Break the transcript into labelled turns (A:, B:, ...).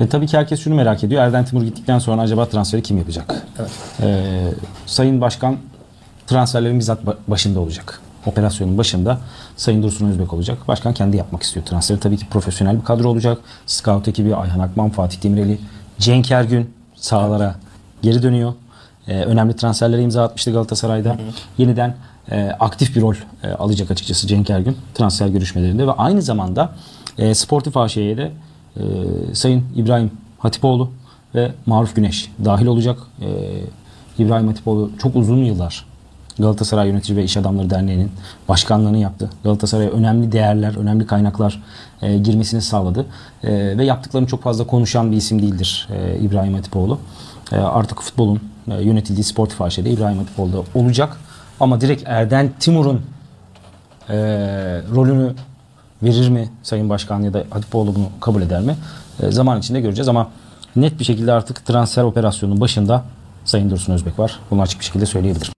A: E, tabii ki herkes şunu merak ediyor. Erden Timur gittikten sonra acaba transferi kim yapacak?
B: Evet.
A: E, Sayın Başkan transferlerin bizzat ba- başında olacak. Operasyonun başında Sayın Dursun Özbek olacak. Başkan kendi yapmak istiyor transferi. Tabii ki profesyonel bir kadro olacak. Scout ekibi Ayhan Akman, Fatih Demireli, Cenk Ergün sahalara geri dönüyor. E, önemli transferlere imza atmıştı Galatasaray'da. Yeniden e, aktif bir rol e, alacak açıkçası Cenk Ergün transfer görüşmelerinde ve aynı zamanda e, Sportif AŞ'ye de e, Sayın İbrahim Hatipoğlu ve Maruf Güneş dahil olacak. E, İbrahim Hatipoğlu çok uzun yıllar Galatasaray Yönetici ve İş Adamları Derneği'nin başkanlığını yaptı. Galatasaray'a önemli değerler, önemli kaynaklar e, girmesini sağladı. E, ve yaptıklarını çok fazla konuşan bir isim değildir e, İbrahim Hatipoğlu. E, artık futbolun e, yönetildiği Sportif AŞ'de İbrahim Hatipoğlu olacak. Ama direkt Erden Timur'un e, rolünü verir mi Sayın Başkan ya da Hatipoğlu bunu kabul eder mi? E, zaman içinde göreceğiz ama net bir şekilde artık transfer operasyonunun başında Sayın Dursun Özbek var. Bunu açık bir şekilde söyleyebilirim.